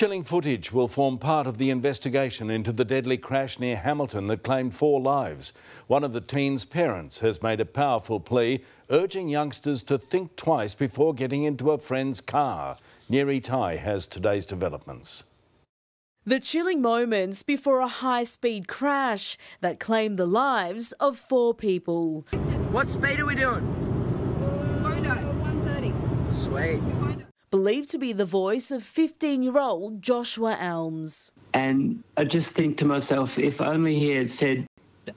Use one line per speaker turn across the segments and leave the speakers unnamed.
Chilling footage will form part of the investigation into the deadly crash near Hamilton that claimed four lives. One of the teen's parents has made a powerful plea, urging youngsters to think twice before getting into a friend's car. Neri Tai has today's developments.
The chilling moments before a high speed crash that claimed the lives of four people.
What speed are we doing?
Photo, 130.
Sweet
believed to be the voice of 15 year old Joshua Elms.
And I just think to myself, if only he had said,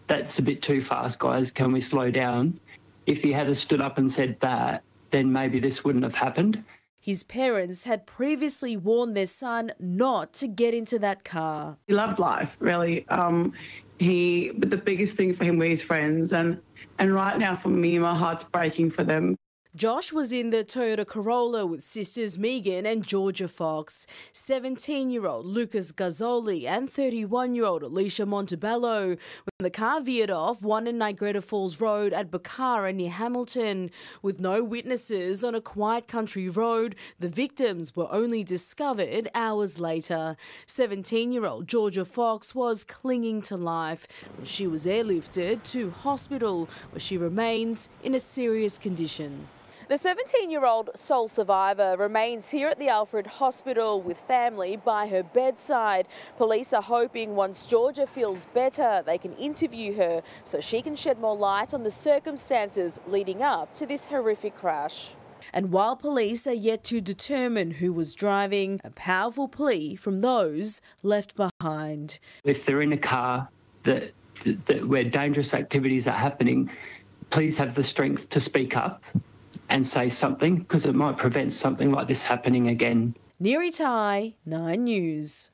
That's a bit too fast, guys, can we slow down? If he had stood up and said that, then maybe this wouldn't have happened.
His parents had previously warned their son not to get into that car.
He loved life, really. Um, he, but the biggest thing for him were his friends, and and right now for me, my heart's breaking for them.
Josh was in the Toyota Corolla with sisters Megan and Georgia Fox, 17 year old Lucas Gazzoli, and 31 year old Alicia Montebello when the car veered off one in Nigretta Falls Road at Bochara near Hamilton. With no witnesses on a quiet country road, the victims were only discovered hours later. 17 year old Georgia Fox was clinging to life when she was airlifted to hospital where she remains in a serious condition. The 17 year old sole survivor remains here at the Alfred Hospital with family by her bedside. Police are hoping once Georgia feels better, they can interview her so she can shed more light on the circumstances leading up to this horrific crash. And while police are yet to determine who was driving, a powerful plea from those left behind.
If they're in a car that, that where dangerous activities are happening, please have the strength to speak up and say something because it might prevent something like this happening again.
Neri Tai, 9 News.